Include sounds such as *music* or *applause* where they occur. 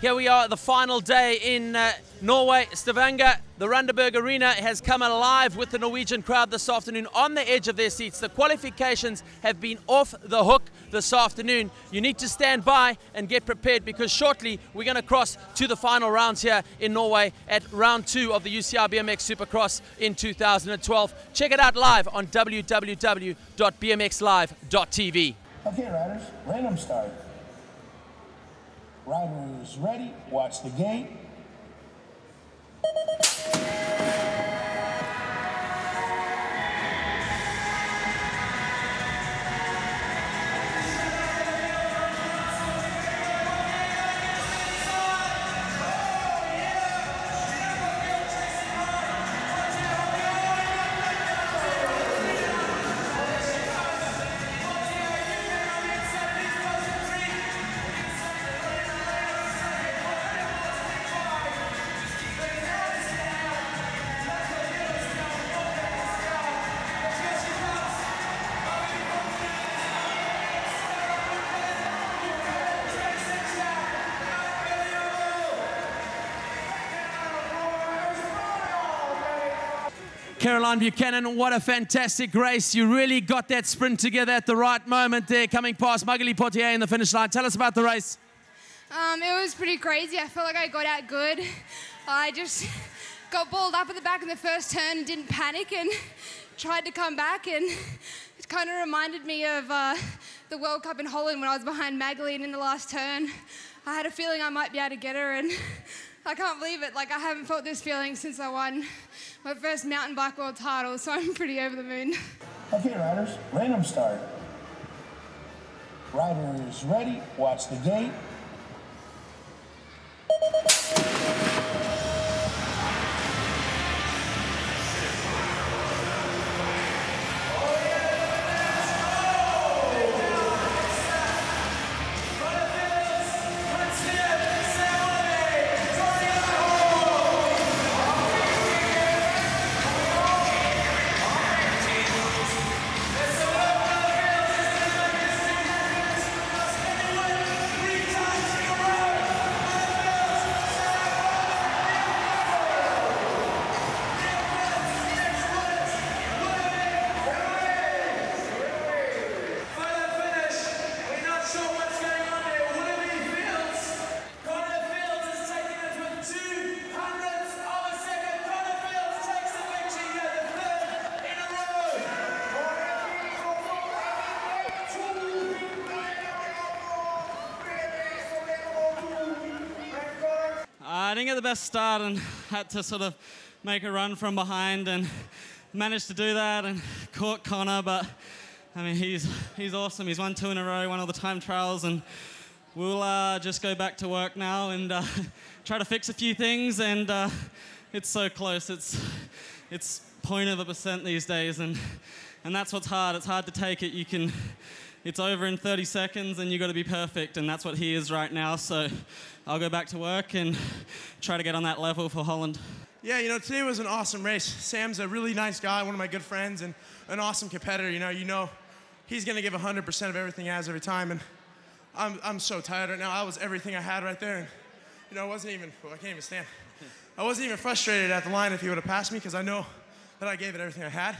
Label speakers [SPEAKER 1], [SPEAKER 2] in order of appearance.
[SPEAKER 1] Here we are, the final day in uh, Norway, Stavanger. The Randaberg Arena has come alive with the Norwegian crowd this afternoon on the edge of their seats. The qualifications have been off the hook this afternoon. You need to stand by and get prepared because shortly we're going to cross to the final rounds here in Norway at round two of the UCI BMX Supercross in 2012. Check it out live on www.bmxlive.tv.
[SPEAKER 2] Okay, riders, random start. Riders ready, watch the gate.
[SPEAKER 1] Caroline Buchanan, what a fantastic race. You really got that sprint together at the right moment there, coming past Magalie Pottier in the finish line. Tell us about the race.
[SPEAKER 3] Um, it was pretty crazy. I felt like I got out good. I just *laughs* got balled up at the back in the first turn, and didn't panic, and *laughs* tried to come back. And it kind of reminded me of uh, the World Cup in Holland when I was behind Magalie and in the last turn. I had a feeling I might be able to get her, and *laughs* I can't believe it. Like, I haven't felt this feeling since I won my first mountain bike world title, so I'm pretty over the moon.
[SPEAKER 2] Okay, riders, random start. Riders ready, watch the gate.
[SPEAKER 4] Didn't get the best start and had to sort of make a run from behind and managed to do that and caught Connor. But I mean, he's he's awesome. He's won two in a row, won all the time trials, and we'll uh, just go back to work now and uh, *laughs* try to fix a few things. And uh, it's so close. It's it's point of a percent these days, and and that's what's hard. It's hard to take it. You can. It's over in 30 seconds, and you've got to be perfect, and that's what he is right now. So, I'll go back to work and try to get on that level for Holland.
[SPEAKER 5] Yeah, you know, today was an awesome race. Sam's a really nice guy, one of my good friends, and an awesome competitor. You know, you know, he's gonna give 100% of everything he has every time, and I'm, I'm so tired right now. I was everything I had right there, and you know, I wasn't even, well, I can't even stand. I wasn't even frustrated at the line if he would have passed me because I know that I gave it everything I had.